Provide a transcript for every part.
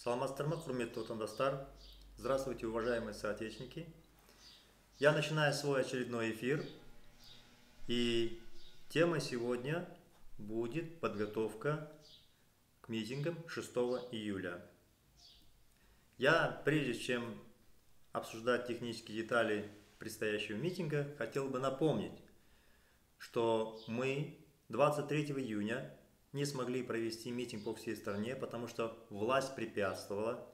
Саламастырма, құрметті отандастар. Здравствуйте, уважаемые соотечественники. Я начинаю свой очередной эфир. И тема сегодня будет подготовка к митингам 6 июля. Я, прежде чем обсуждать технические детали предстоящего митинга, хотел бы напомнить, что мы 23 июня не смогли провести митинг по всей стране, потому что власть препятствовала.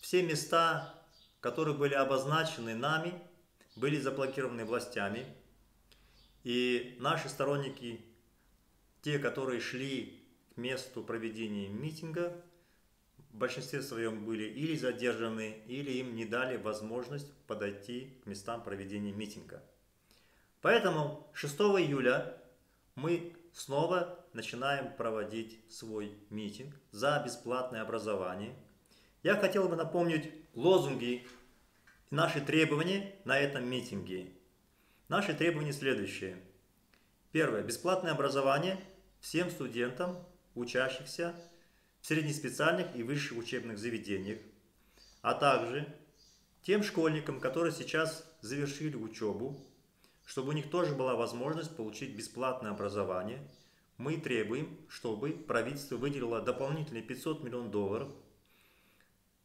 Все места, которые были обозначены нами, были заблокированы властями. И наши сторонники, те, которые шли к месту проведения митинга, в большинстве своем были или задержаны, или им не дали возможность подойти к местам проведения митинга. Поэтому 6 июля мы снова начинаем проводить свой митинг за бесплатное образование. Я хотел бы напомнить лозунги и наши требования на этом митинге. Наши требования следующие. Первое. Бесплатное образование всем студентам, учащихся в среднеспециальных и высших учебных заведениях, а также тем школьникам, которые сейчас завершили учебу, чтобы у них тоже была возможность получить бесплатное образование, мы требуем, чтобы правительство выделило дополнительные 500 миллионов долларов.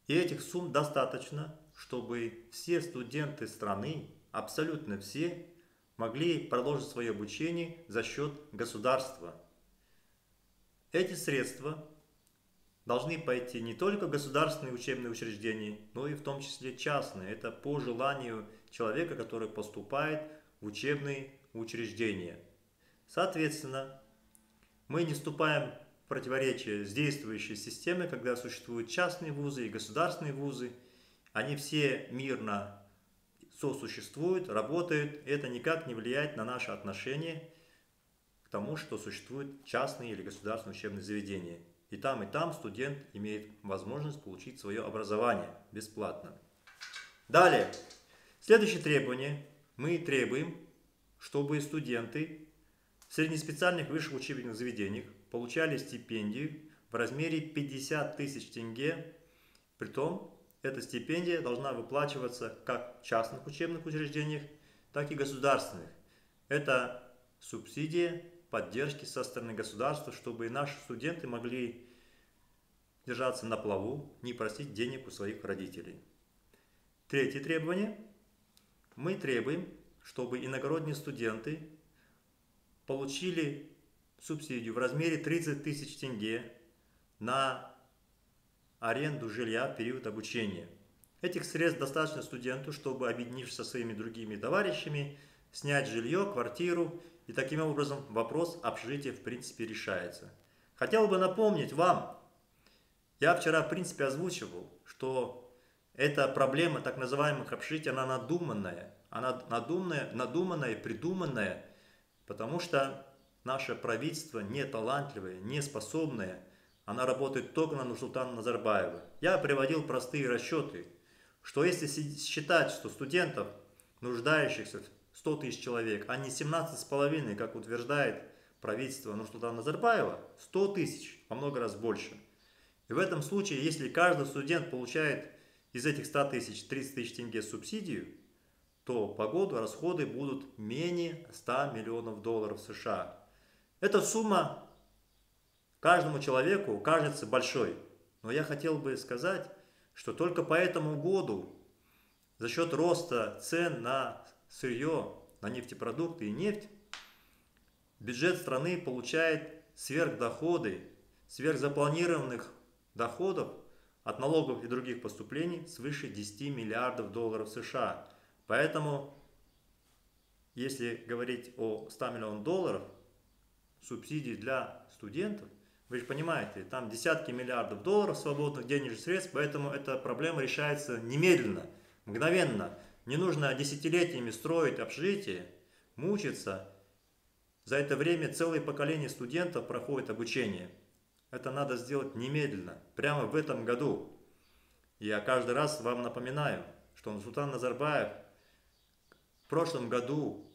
И этих сумм достаточно, чтобы все студенты страны, абсолютно все, могли продолжить свое обучение за счет государства. Эти средства должны пойти не только государственные учебные учреждения, но и в том числе частные. Это по желанию человека, который поступает в учебные учреждения. Соответственно, мы не вступаем в противоречие с действующей системой, когда существуют частные вузы и государственные вузы. Они все мирно сосуществуют, работают. Это никак не влияет на наше отношение к тому, что существуют частные или государственные учебные заведения. И там, и там студент имеет возможность получить свое образование бесплатно. Далее. Следующее требование мы требуем, чтобы студенты в среднеспециальных высших учебных заведениях получали стипендию в размере 50 тысяч тенге, притом эта стипендия должна выплачиваться как в частных учебных учреждениях, так и государственных. Это субсидия поддержки со стороны государства, чтобы наши студенты могли держаться на плаву, не просить денег у своих родителей. Третье требование – мы требуем, чтобы иногородние студенты получили субсидию в размере 30 тысяч тенге на аренду жилья в период обучения. Этих средств достаточно студенту, чтобы, объединившись со своими другими товарищами, снять жилье, квартиру, и таким образом вопрос общежития в принципе решается. Хотел бы напомнить вам, я вчера в принципе озвучивал, что эта проблема так называемых общежитий, она надуманная. Она надуманная, надуманная, придуманная, потому что наше правительство не талантливое, не способное. Она работает только на Нурсултана Назарбаева. Я приводил простые расчеты, что если считать, что студентов, нуждающихся 100 тысяч человек, а не 17,5, как утверждает правительство Нурсултана Назарбаева, 100 тысяч, во много раз больше. И в этом случае, если каждый студент получает из этих 100 тысяч 30 тысяч тенге субсидию, то по году расходы будут менее 100 миллионов долларов США. Эта сумма каждому человеку кажется большой, но я хотел бы сказать, что только по этому году за счет роста цен на сырье, на нефтепродукты и нефть, бюджет страны получает сверхдоходы, сверхзапланированных доходов от налогов и других поступлений свыше 10 миллиардов долларов США. Поэтому, если говорить о 100 миллионов долларов субсидий для студентов, вы же понимаете, там десятки миллиардов долларов свободных денежных средств, поэтому эта проблема решается немедленно, мгновенно. Не нужно десятилетиями строить общежитие, мучиться. За это время целое поколение студентов проходит обучение – это надо сделать немедленно, прямо в этом году. Я каждый раз вам напоминаю, что Султан Назарбаев прошлом году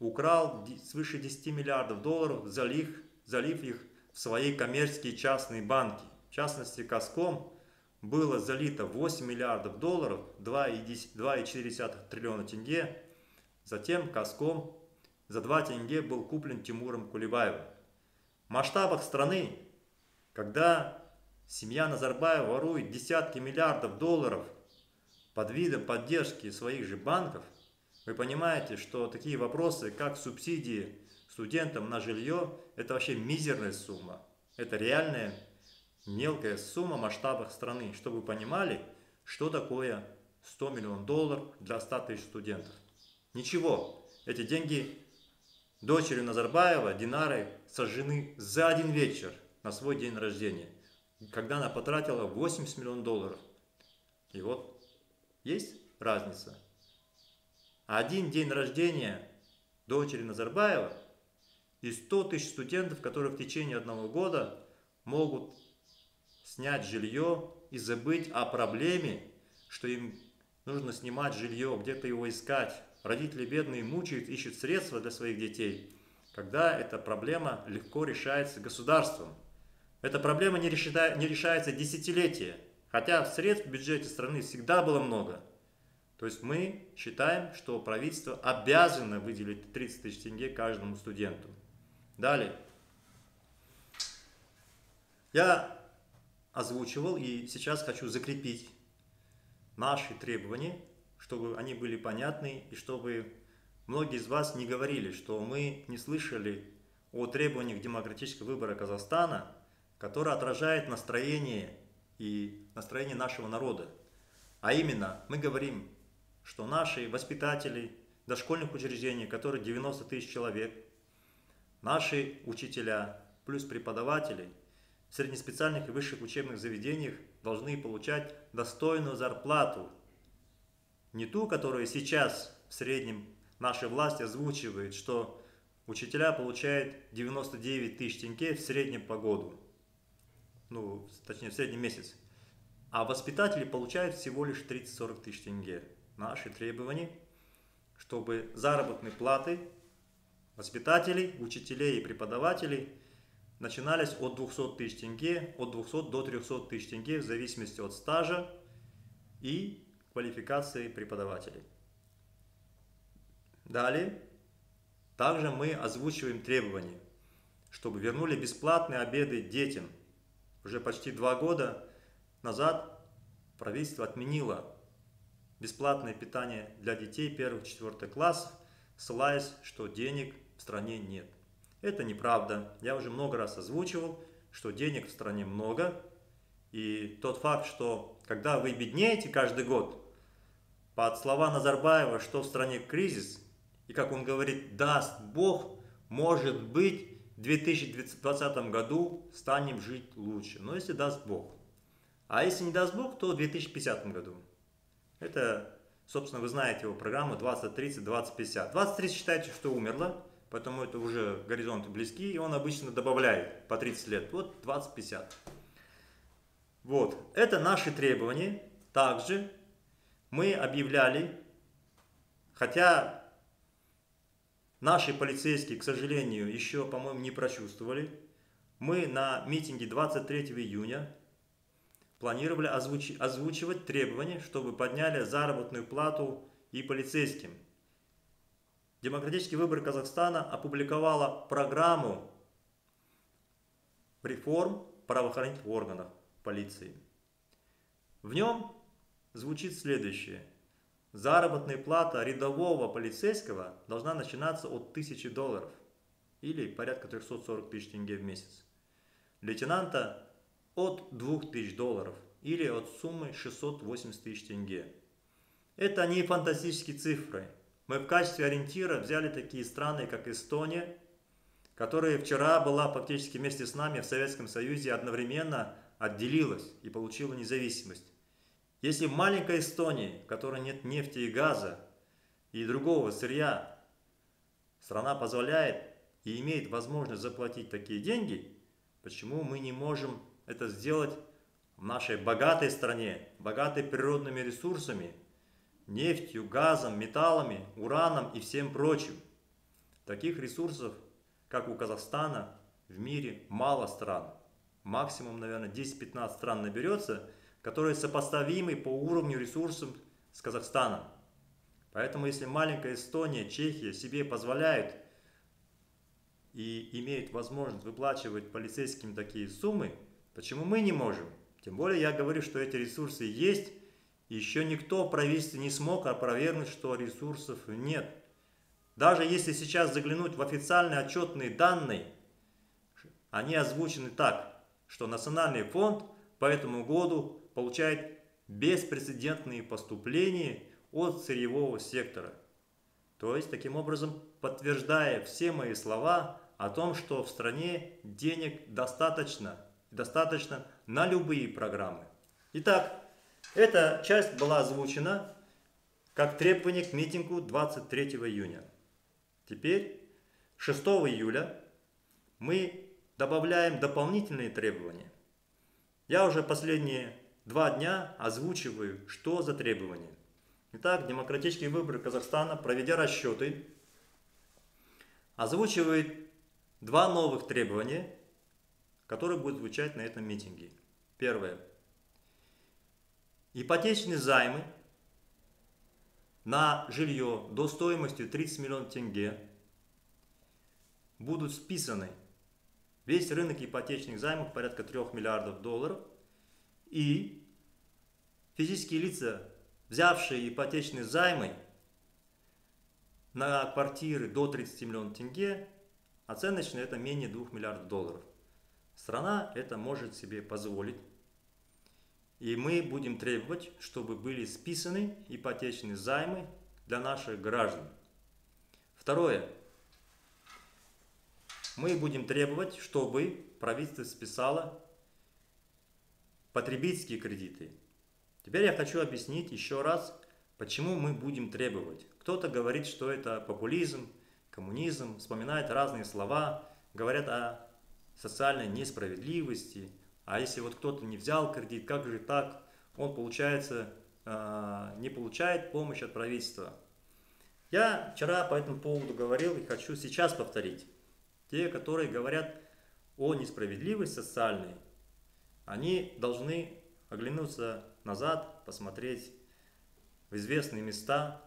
украл свыше 10 миллиардов долларов, залив, залив их в свои коммерческие частные банки. в частности Каском, было залито 8 миллиардов долларов, 2,4 триллиона тенге. Затем Каском за 2 тенге был куплен Тимуром Кулебаевым. В масштабах страны, когда семья Назарбаева ворует десятки миллиардов долларов под видом поддержки своих же банков, вы понимаете, что такие вопросы, как субсидии студентам на жилье, это вообще мизерная сумма. Это реальная мелкая сумма в масштабах страны, чтобы вы понимали, что такое 100 миллионов долларов для 100 тысяч студентов. Ничего, эти деньги дочери Назарбаева, Динары, сожжены за один вечер на свой день рождения, когда она потратила 80 миллионов долларов. И вот есть разница. Один день рождения дочери Назарбаева и 100 тысяч студентов, которые в течение одного года могут снять жилье и забыть о проблеме, что им нужно снимать жилье, где-то его искать. Родители бедные мучают, ищут средства для своих детей, когда эта проблема легко решается государством. Эта проблема не, решает, не решается десятилетия, хотя средств в бюджете страны всегда было много. То есть мы считаем, что правительство обязано выделить 30 тысяч тенге каждому студенту. Далее. Я озвучивал и сейчас хочу закрепить наши требования, чтобы они были понятны и чтобы многие из вас не говорили, что мы не слышали о требованиях демократического выбора Казахстана, который отражает настроение и настроение нашего народа. А именно, мы говорим, что наши воспитатели дошкольных учреждений, которые 90 тысяч человек, Наши учителя плюс преподаватели в среднеспециальных и высших учебных заведениях должны получать достойную зарплату. Не ту, которую сейчас в среднем наша власть озвучивает, что учителя получают 99 тысяч тенге в среднем по году. Ну, точнее, в среднем месяц. А воспитатели получают всего лишь 30-40 тысяч тенге. Наши требования, чтобы заработные платы воспитателей, учителей и преподавателей начинались от 200 тысяч тенге, от 200 до 300 тысяч тенге в зависимости от стажа и квалификации преподавателей. Далее, также мы озвучиваем требования, чтобы вернули бесплатные обеды детям. Уже почти два года назад правительство отменило бесплатное питание для детей первых-четвертых классов, ссылаясь, что денег в стране нет. Это неправда. Я уже много раз озвучивал, что денег в стране много. И тот факт, что когда вы беднеете каждый год, под слова Назарбаева, что в стране кризис, и как он говорит, даст Бог, может быть, в 2020 году станем жить лучше. Но если даст Бог. А если не даст Бог, то в 2050 году. Это, собственно, вы знаете его программу 2030-2050. 2030 считайте, что умерла поэтому это уже горизонты близки, и он обычно добавляет по 30 лет, вот 20-50. Вот, это наши требования. Также мы объявляли, хотя наши полицейские, к сожалению, еще, по-моему, не прочувствовали, мы на митинге 23 июня планировали озвучи, озвучивать требования, чтобы подняли заработную плату и полицейским. Демократический выбор Казахстана опубликовала программу реформ правоохранительных органов полиции. В нем звучит следующее. Заработная плата рядового полицейского должна начинаться от 1000 долларов или порядка 340 тысяч тенге в месяц. Лейтенанта от 2000 долларов или от суммы 680 тысяч тенге. Это не фантастические цифры. Мы в качестве ориентира взяли такие страны, как Эстония, которая вчера была фактически вместе с нами в Советском Союзе одновременно отделилась и получила независимость. Если в маленькой Эстонии, в которой нет нефти и газа и другого сырья, страна позволяет и имеет возможность заплатить такие деньги, почему мы не можем это сделать в нашей богатой стране, богатой природными ресурсами – нефтью, газом, металлами, ураном и всем прочим. Таких ресурсов, как у Казахстана, в мире мало стран. максимум, наверное, 10-15 стран наберется, которые сопоставимы по уровню ресурсов с Казахстаном. Поэтому если маленькая Эстония, Чехия себе позволяют и имеют возможность выплачивать полицейским такие суммы, почему мы не можем? Тем более я говорю, что эти ресурсы есть, и еще никто в правительстве не смог опровергнуть, что ресурсов нет. Даже если сейчас заглянуть в официальные отчетные данные, они озвучены так, что Национальный фонд по этому году получает беспрецедентные поступления от сырьевого сектора. То есть, таким образом, подтверждая все мои слова о том, что в стране денег достаточно, достаточно на любые программы. Итак, эта часть была озвучена как требование к митингу 23 июня. Теперь 6 июля мы добавляем дополнительные требования. Я уже последние два дня озвучиваю, что за требования. Итак, демократические выборы Казахстана, проведя расчеты, озвучивает два новых требования, которые будут звучать на этом митинге. Первое. Ипотечные займы на жилье до стоимости 30 миллионов тенге будут списаны. Весь рынок ипотечных займов порядка 3 миллиардов долларов. И физические лица, взявшие ипотечные займы на квартиры до 30 миллионов тенге, оценочно это менее 2 миллиардов долларов. Страна это может себе позволить. И мы будем требовать, чтобы были списаны ипотечные займы для наших граждан. Второе. Мы будем требовать, чтобы правительство списало потребительские кредиты. Теперь я хочу объяснить еще раз, почему мы будем требовать. Кто-то говорит, что это популизм, коммунизм, вспоминает разные слова, говорят о социальной несправедливости – а если вот кто-то не взял кредит, как же так? Он, получается, а, не получает помощь от правительства. Я вчера по этому поводу говорил и хочу сейчас повторить. Те, которые говорят о несправедливости социальной, они должны оглянуться назад, посмотреть в известные места.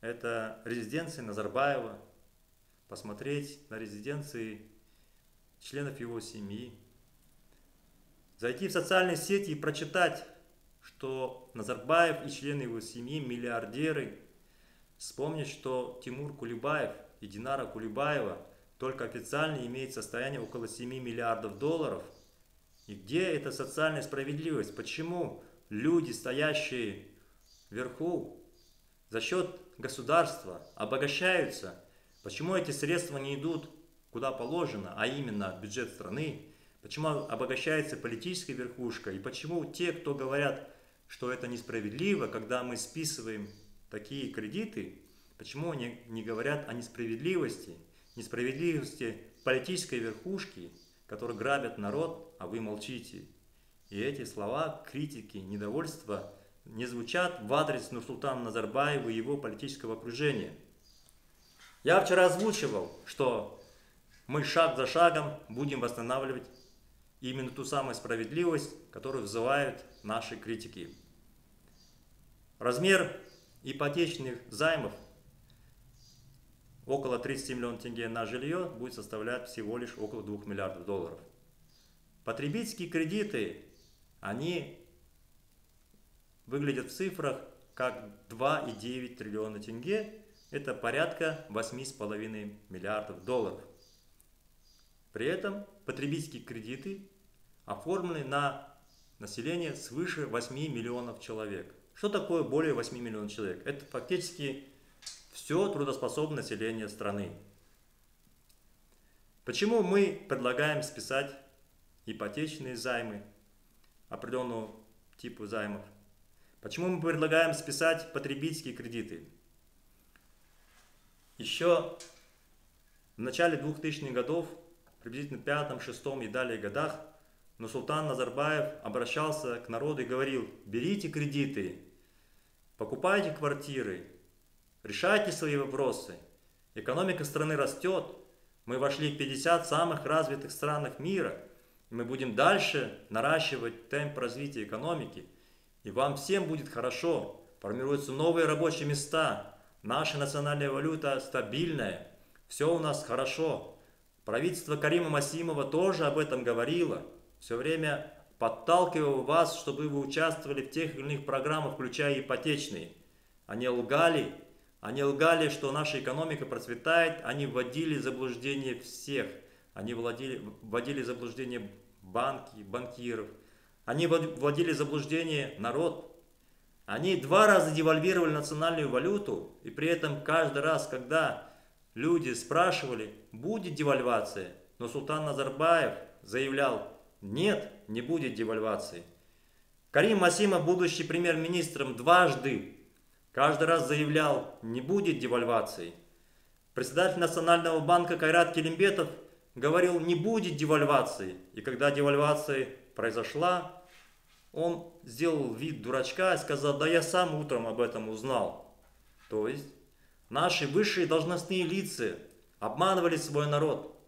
Это резиденция Назарбаева, посмотреть на резиденции членов его семьи, Зайти в социальные сети и прочитать, что Назарбаев и члены его семьи миллиардеры. Вспомнить, что Тимур Кулибаев и Динара Кулибаева только официально имеют состояние около 7 миллиардов долларов. И где эта социальная справедливость? Почему люди, стоящие вверху, за счет государства обогащаются? Почему эти средства не идут куда положено, а именно бюджет страны? Почему обогащается политическая верхушка и почему те, кто говорят, что это несправедливо, когда мы списываем такие кредиты, почему они не говорят о несправедливости, несправедливости политической верхушки, которые грабят народ, а вы молчите. И эти слова критики, недовольства не звучат в адрес Нурсултана Назарбаева и его политического окружения. Я вчера озвучивал, что мы шаг за шагом будем восстанавливать именно ту самую справедливость, которую вызывают наши критики. Размер ипотечных займов около 30 миллионов тенге на жилье будет составлять всего лишь около 2 миллиардов долларов. Потребительские кредиты, они выглядят в цифрах как 2,9 триллиона тенге, это порядка 8,5 миллиардов долларов. При этом потребительские кредиты оформлены на население свыше 8 миллионов человек. Что такое более 8 миллионов человек? Это фактически все трудоспособное население страны. Почему мы предлагаем списать ипотечные займы определенного типа займов? Почему мы предлагаем списать потребительские кредиты? Еще в начале 2000-х годов приблизительно пятом, шестом и далее годах, но султан Назарбаев обращался к народу и говорил, берите кредиты, покупайте квартиры, решайте свои вопросы. Экономика страны растет, мы вошли в 50 самых развитых странах мира. мы будем дальше наращивать темп развития экономики, и вам всем будет хорошо, формируются новые рабочие места, наша национальная валюта стабильная, все у нас хорошо. Правительство Карима Масимова тоже об этом говорило, все время подталкивало вас, чтобы вы участвовали в тех или иных программах, включая ипотечные. Они лгали, они лгали, что наша экономика процветает, они вводили заблуждение всех – они владели, вводили заблуждение банки, банкиров. Они вводили заблуждение народ. Они два раза девальвировали национальную валюту, и при этом каждый раз, когда люди спрашивали, будет девальвация, но султан Назарбаев заявлял, нет, не будет девальвации. Карим Масимов, будущий премьер-министром, дважды каждый раз заявлял, не будет девальвации. Председатель Национального банка Кайрат Келимбетов – говорил, не будет девальвации. И когда девальвация произошла, он сделал вид дурачка и сказал, да я сам утром об этом узнал. То есть наши высшие должностные лица обманывали свой народ,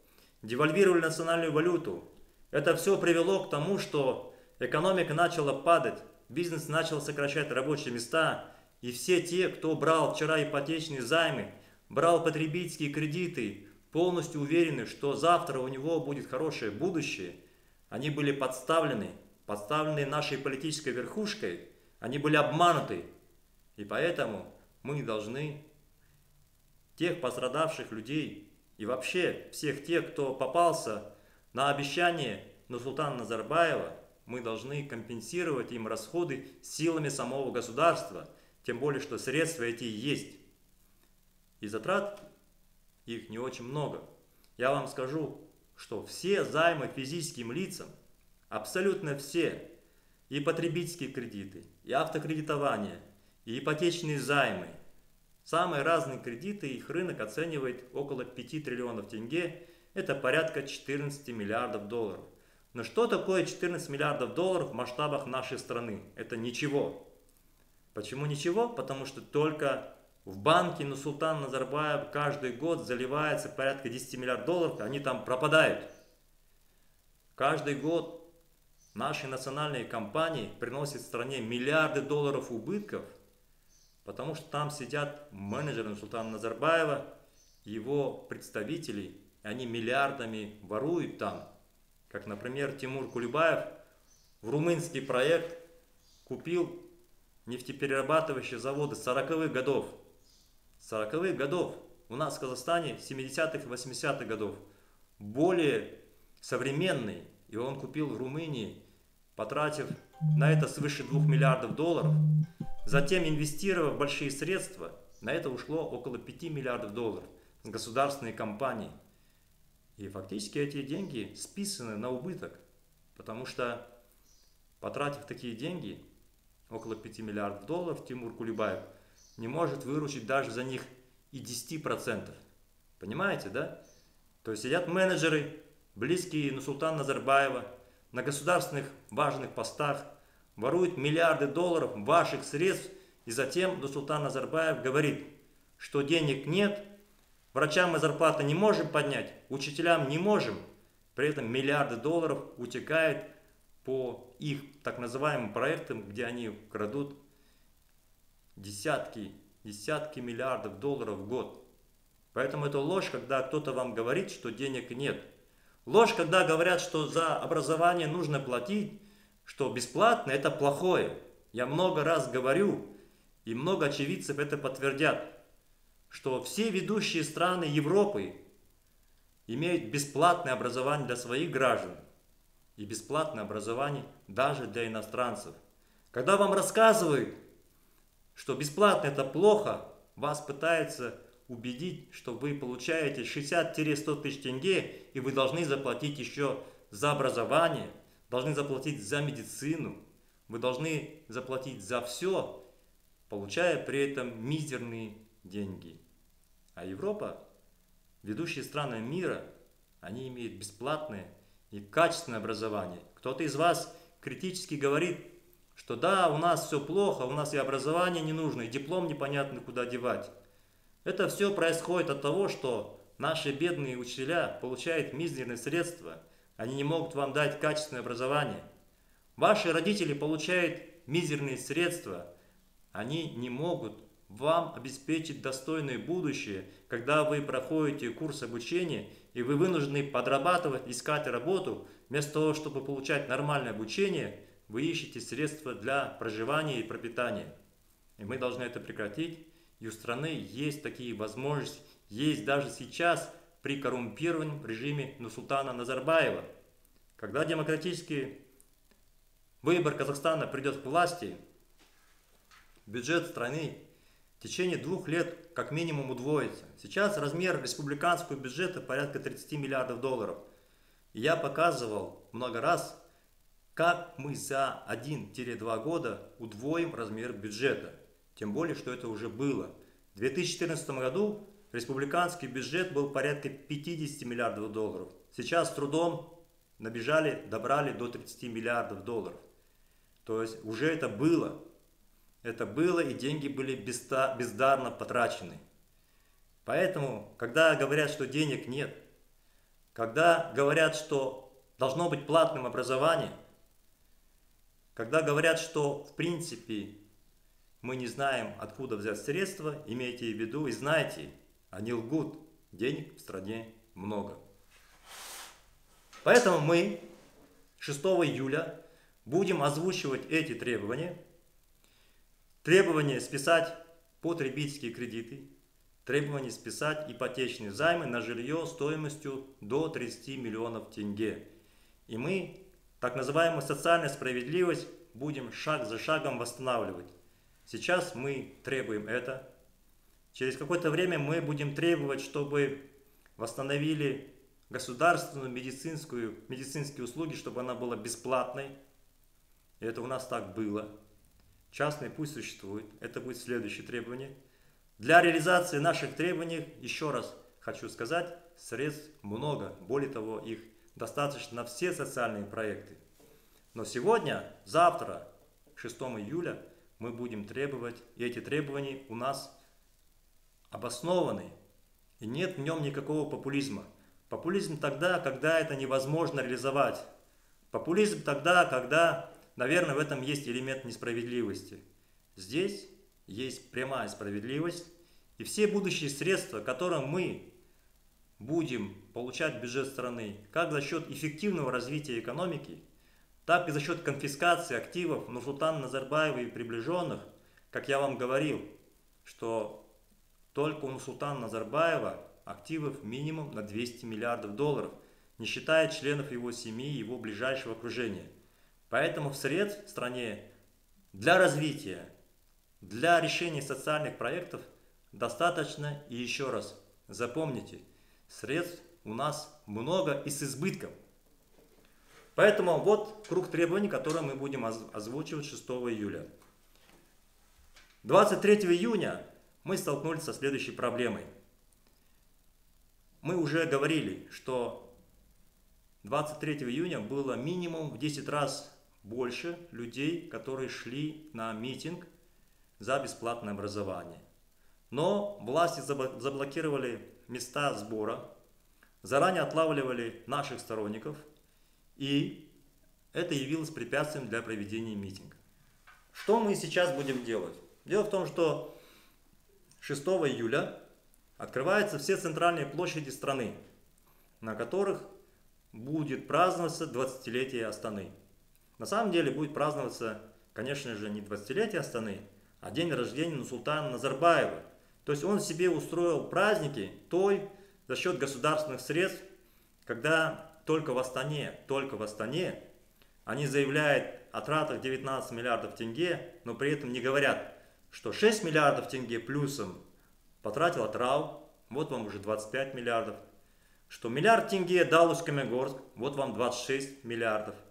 девальвировали национальную валюту. Это все привело к тому, что экономика начала падать, бизнес начал сокращать рабочие места, и все те, кто брал вчера ипотечные займы, брал потребительские кредиты, полностью уверены, что завтра у него будет хорошее будущее, они были подставлены, подставлены нашей политической верхушкой, они были обмануты. И поэтому мы должны тех пострадавших людей и вообще всех тех, кто попался на обещание Нурсултана Назарбаева, мы должны компенсировать им расходы силами самого государства, тем более, что средства эти есть. И затрат их не очень много. Я вам скажу, что все займы физическим лицам, абсолютно все, и потребительские кредиты, и автокредитование, и ипотечные займы, самые разные кредиты, их рынок оценивает около 5 триллионов тенге, это порядка 14 миллиардов долларов. Но что такое 14 миллиардов долларов в масштабах нашей страны? Это ничего. Почему ничего? Потому что только в банке Нусултан Назарбаев каждый год заливается порядка 10 миллиардов долларов, они там пропадают. Каждый год наши национальные компании приносят стране миллиарды долларов убытков, потому что там сидят менеджеры Нусултана Назарбаева, его представители, они миллиардами воруют там. Как, например, Тимур Кулебаев в румынский проект купил нефтеперерабатывающие заводы 40-х годов – 40-х годов, у нас в Казахстане 70-х и 80-х годов, более современный, и он купил в Румынии, потратив на это свыше 2 миллиардов долларов, затем инвестировав большие средства, на это ушло около 5 миллиардов долларов с государственной компании. И фактически эти деньги списаны на убыток, потому что потратив такие деньги, около 5 миллиардов долларов, Тимур Кулибаев – не может выручить даже за них и 10%. Понимаете, да? То есть сидят менеджеры, близкие Нусултана Назарбаева, на государственных важных постах, воруют миллиарды долларов ваших средств, и затем Нусултан Назарбаев говорит, что денег нет, врачам мы зарплаты не можем поднять, учителям не можем, при этом миллиарды долларов утекает по их так называемым проектам, где они крадут десятки, десятки миллиардов долларов в год. Поэтому это ложь, когда кто-то вам говорит, что денег нет. Ложь, когда говорят, что за образование нужно платить, что бесплатно это плохое. Я много раз говорю, и много очевидцев это подтвердят, что все ведущие страны Европы имеют бесплатное образование для своих граждан и бесплатное образование даже для иностранцев. Когда вам рассказывают, что бесплатно это плохо, вас пытаются убедить, что вы получаете 60-100 тысяч тенге, и вы должны заплатить еще за образование, должны заплатить за медицину, вы должны заплатить за все, получая при этом мизерные деньги. А Европа, ведущие страны мира, они имеют бесплатное и качественное образование. Кто-то из вас критически говорит, что да, у нас все плохо, у нас и образование не нужно, и диплом непонятно куда девать. Это все происходит от того, что наши бедные учителя получают мизерные средства. Они не могут вам дать качественное образование. Ваши родители получают мизерные средства. Они не могут вам обеспечить достойное будущее, когда вы проходите курс обучения и вы вынуждены подрабатывать, искать работу, вместо того, чтобы получать нормальное обучение, вы ищете средства для проживания и пропитания. И мы должны это прекратить. И у страны есть такие возможности, есть даже сейчас при коррумпированном режиме Нусултана Назарбаева. Когда демократический выбор Казахстана придет к власти, бюджет страны в течение двух лет как минимум удвоится. Сейчас размер республиканского бюджета порядка 30 миллиардов долларов. И я показывал много раз, как мы за 1-2 года удвоим размер бюджета. Тем более, что это уже было. В 2014 году республиканский бюджет был порядка 50 миллиардов долларов. Сейчас с трудом набежали, добрали до 30 миллиардов долларов. То есть уже это было. Это было, и деньги были бездарно потрачены. Поэтому, когда говорят, что денег нет, когда говорят, что должно быть платным образование, когда говорят, что в принципе мы не знаем, откуда взять средства, имейте в виду и знайте, они лгут, денег в стране много. Поэтому мы 6 июля будем озвучивать эти требования – Требование списать потребительские кредиты, требование списать ипотечные займы на жилье стоимостью до 30 миллионов тенге. И мы так называемую социальную справедливость будем шаг за шагом восстанавливать. Сейчас мы требуем это. Через какое-то время мы будем требовать, чтобы восстановили государственную медицинскую, медицинские услуги, чтобы она была бесплатной. И это у нас так было. Частные пусть существуют. Это будет следующее требование. Для реализации наших требований, еще раз хочу сказать, средств много. Более того, их достаточно на все социальные проекты. Но сегодня, завтра, 6 июля, мы будем требовать, и эти требования у нас обоснованы. И нет в нем никакого популизма. Популизм тогда, когда это невозможно реализовать. Популизм тогда, когда Наверное, в этом есть элемент несправедливости. Здесь есть прямая справедливость, и все будущие средства, которые мы будем получать бюджет страны, как за счет эффективного развития экономики, так и за счет конфискации активов Нурсултана Назарбаева и приближенных, как я вам говорил, что только у Нурсултана Назарбаева активов минимум на 200 миллиардов долларов, не считая членов его семьи и его ближайшего окружения – Поэтому в средств в стране для развития, для решения социальных проектов достаточно, и еще раз запомните, средств у нас много и с избытком. Поэтому вот круг требований, которые мы будем озвучивать 6 июля. 23 июня мы столкнулись со следующей проблемой. Мы уже говорили, что 23 июня было минимум в 10 раз больше людей, которые шли на митинг за бесплатное образование. Но власти заблокировали места сбора, заранее отлавливали наших сторонников, и это явилось препятствием для проведения митинга. Что мы сейчас будем делать? Дело в том, что 6 июля открываются все центральные площади страны, на которых будет праздноваться 20-летие Астаны. На самом деле будет праздноваться, конечно же, не 20-летие Астаны, а день рождения Нусултана Назарбаева. То есть он себе устроил праздники той за счет государственных средств, когда только в Астане, только в Астане они заявляют о тратах 19 миллиардов тенге, но при этом не говорят, что 6 миллиардов тенге плюсом потратил Атрау, вот вам уже 25 миллиардов, что миллиард тенге дал Усть-Каменогорск, вот вам 26 миллиардов –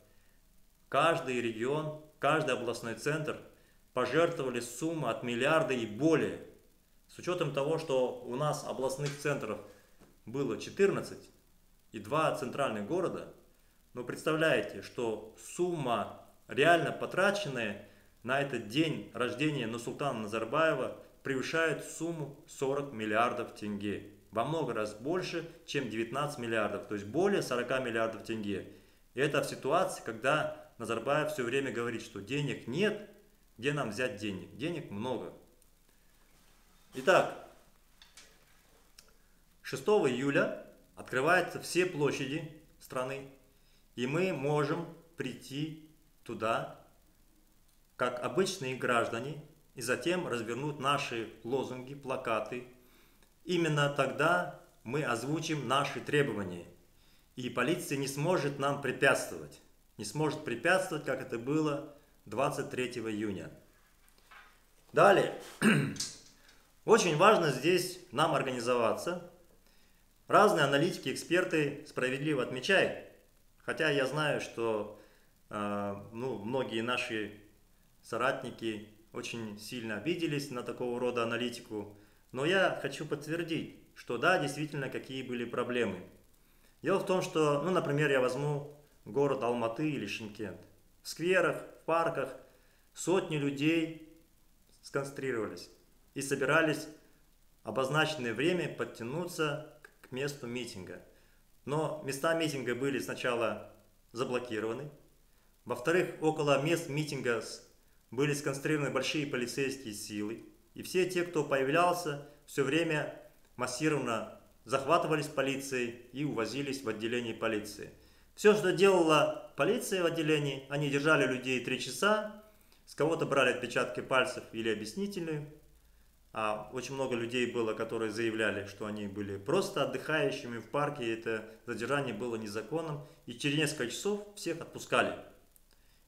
Каждый регион, каждый областной центр пожертвовали сумму от миллиарда и более. С учетом того, что у нас областных центров было 14 и два центральных города, но представляете, что сумма реально потраченная на этот день рождения Нусултана Назарбаева превышает сумму 40 миллиардов тенге. Во много раз больше, чем 19 миллиардов, то есть более 40 миллиардов тенге. И это в ситуации, когда Назарбаев все время говорит, что денег нет, где нам взять денег? Денег много. Итак, 6 июля открываются все площади страны, и мы можем прийти туда, как обычные граждане, и затем развернуть наши лозунги, плакаты. Именно тогда мы озвучим наши требования, и полиция не сможет нам препятствовать. Не сможет препятствовать, как это было 23 июня. Далее. Очень важно здесь нам организоваться. Разные аналитики, эксперты справедливо отмечают, хотя я знаю, что э, ну, многие наши соратники очень сильно обиделись на такого рода аналитику, но я хочу подтвердить, что да, действительно, какие были проблемы. Дело в том, что, ну, например, я возьму город Алматы или Шимкент. В скверах, в парках сотни людей сконцентрировались и собирались обозначенное время подтянуться к месту митинга. Но места митинга были сначала заблокированы. Во-вторых, около мест митинга были сконцентрированы большие полицейские силы. И все те, кто появлялся, все время массированно захватывались полицией и увозились в отделение полиции. Все, что делала полиция в отделении, они держали людей три часа, с кого-то брали отпечатки пальцев или объяснительную, а очень много людей было, которые заявляли, что они были просто отдыхающими в парке, и это задержание было незаконным, и через несколько часов всех отпускали.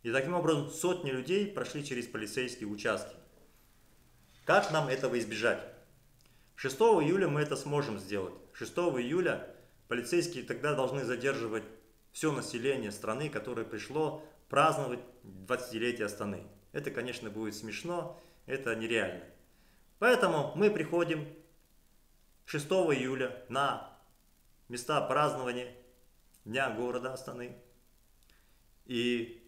И таким образом сотни людей прошли через полицейские участки. Как нам этого избежать? 6 июля мы это сможем сделать. 6 июля полицейские тогда должны задерживать все население страны, которое пришло праздновать 20-летие Астаны. Это, конечно, будет смешно, это нереально. Поэтому мы приходим 6 июля на места празднования Дня города Астаны. И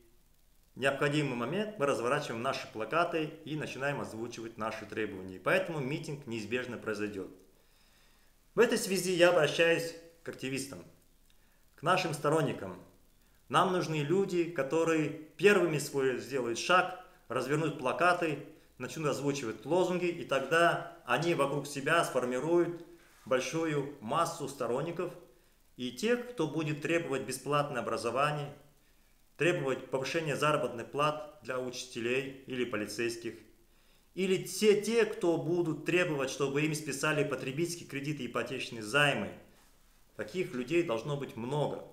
необходимый момент мы разворачиваем наши плакаты и начинаем озвучивать наши требования. Поэтому митинг неизбежно произойдет. В этой связи я обращаюсь к активистам, к нашим сторонникам. Нам нужны люди, которые первыми свой сделают шаг развернут плакаты, начнут озвучивать лозунги, и тогда они вокруг себя сформируют большую массу сторонников, и тех, кто будет требовать бесплатное образование, требовать повышения заработных плат для учителей или полицейских, или все те, кто будут требовать, чтобы им списали потребительские кредиты и ипотечные займы. Таких людей должно быть много.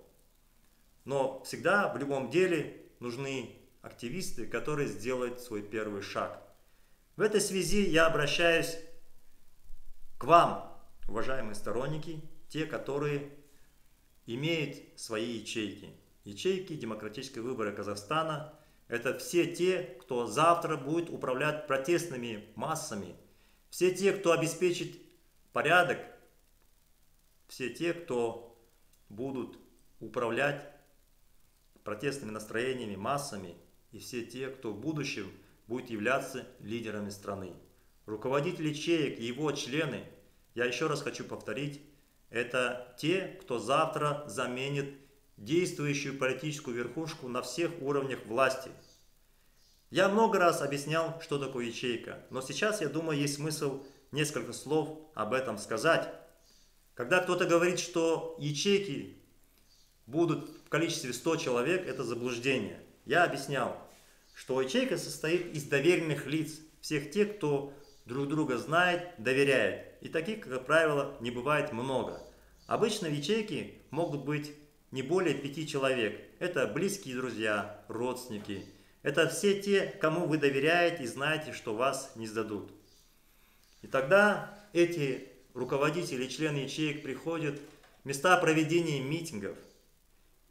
Но всегда в любом деле нужны активисты, которые сделают свой первый шаг. В этой связи я обращаюсь к вам, уважаемые сторонники, те, которые имеют свои ячейки. Ячейки демократической выборы Казахстана – это все те, кто завтра будет управлять протестными массами, все те, кто обеспечит порядок, все те, кто будут управлять протестными настроениями, массами – и все те, кто в будущем будет являться лидерами страны. Руководители ячеек и его члены, я еще раз хочу повторить, это те, кто завтра заменит действующую политическую верхушку на всех уровнях власти. Я много раз объяснял, что такое ячейка, но сейчас, я думаю, есть смысл несколько слов об этом сказать. Когда кто-то говорит, что ячейки будут в количестве 100 человек, это заблуждение – я объяснял, что ячейка состоит из доверенных лиц, всех тех, кто друг друга знает, доверяет. И таких, как правило, не бывает много. Обычно в ячейке могут быть не более пяти человек. Это близкие друзья, родственники. Это все те, кому вы доверяете и знаете, что вас не сдадут. И тогда эти руководители, члены ячеек приходят в места проведения митингов.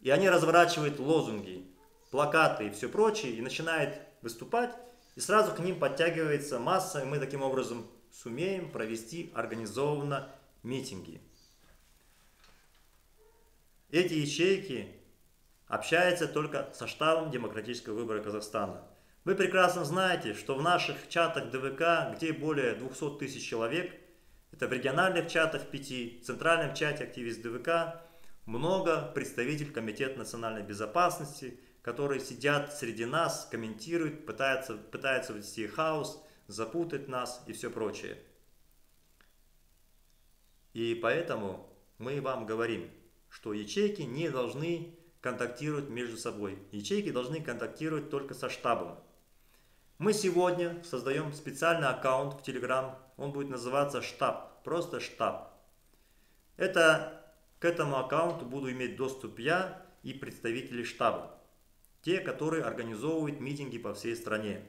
И они разворачивают лозунги плакаты и все прочее, и начинает выступать, и сразу к ним подтягивается масса, и мы таким образом сумеем провести организованно митинги. Эти ячейки общаются только со штабом демократического выбора Казахстана. Вы прекрасно знаете, что в наших чатах ДВК, где более 200 тысяч человек, это в региональных чатах пяти, в центральном чате активист ДВК, много представителей Комитета национальной безопасности, которые сидят среди нас, комментируют, пытаются, пытаются ввести хаос, запутать нас и все прочее. И поэтому мы вам говорим, что ячейки не должны контактировать между собой. Ячейки должны контактировать только со штабом. Мы сегодня создаем специальный аккаунт в Telegram. Он будет называться штаб. Просто штаб. Это, к этому аккаунту буду иметь доступ я и представители штаба. Те, которые организовывают митинги по всей стране.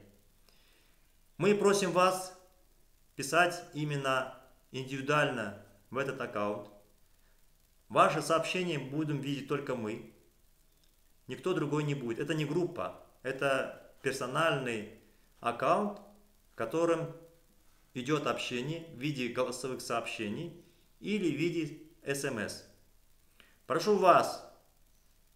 Мы просим вас писать именно индивидуально в этот аккаунт. Ваши сообщения будем видеть только мы. Никто другой не будет. Это не группа, это персональный аккаунт, в котором идет общение в виде голосовых сообщений или в виде смс. Прошу вас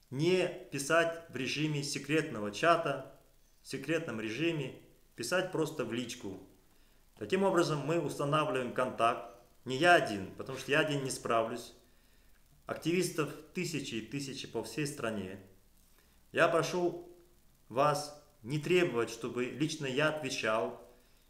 не писать в режиме секретного чата, в секретном режиме, писать просто в личку. Таким образом мы устанавливаем контакт. Не я один, потому что я один не справлюсь. Активистов тысячи и тысячи по всей стране. Я прошу вас не требовать, чтобы лично я отвечал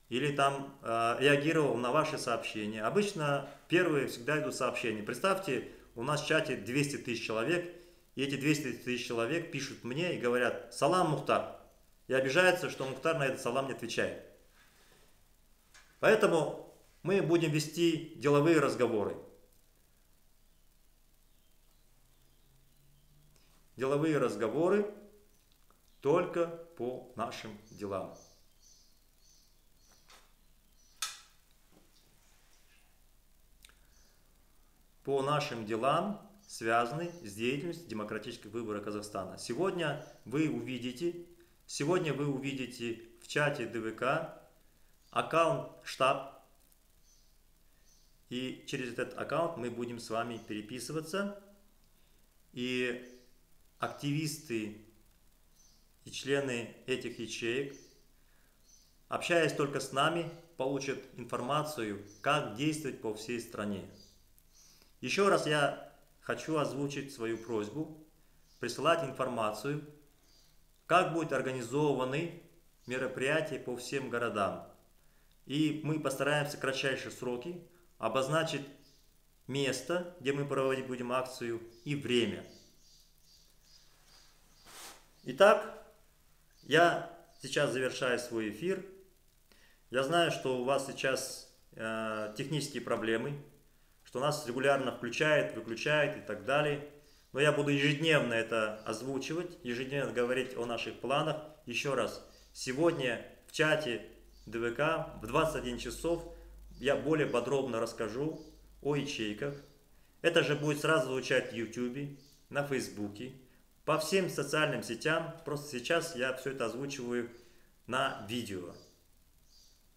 или там э, реагировал на ваши сообщения. Обычно первые всегда идут сообщения. Представьте, у нас в чате 200 тысяч человек, и эти 200 тысяч человек пишут мне и говорят «Салам, Мухтар!» и обижаются, что Мухтар на этот салам не отвечает. Поэтому мы будем вести деловые разговоры. Деловые разговоры только по нашим делам. По нашим делам, связаны с деятельностью демократических выборов Казахстана. Сегодня вы увидите, сегодня вы увидите в чате ДВК аккаунт штаб. И через этот аккаунт мы будем с вами переписываться. И активисты и члены этих ячеек, общаясь только с нами, получат информацию, как действовать по всей стране. Еще раз я хочу озвучить свою просьбу, присылать информацию, как будут организованы мероприятия по всем городам. И мы постараемся в кратчайшие сроки обозначить место, где мы проводить будем акцию, и время. Итак, я сейчас завершаю свой эфир. Я знаю, что у вас сейчас э, технические проблемы, что нас регулярно включает, выключает и так далее. Но я буду ежедневно это озвучивать, ежедневно говорить о наших планах. Еще раз, сегодня в чате ДВК в 21 часов я более подробно расскажу о ячейках. Это же будет сразу звучать в YouTube, на Фейсбуке, по всем социальным сетям. Просто сейчас я все это озвучиваю на видео.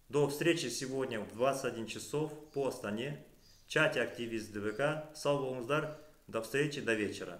До встречи сегодня в 21 часов по Астане. В чате активист ДВК. Сау До встречи, до вечера.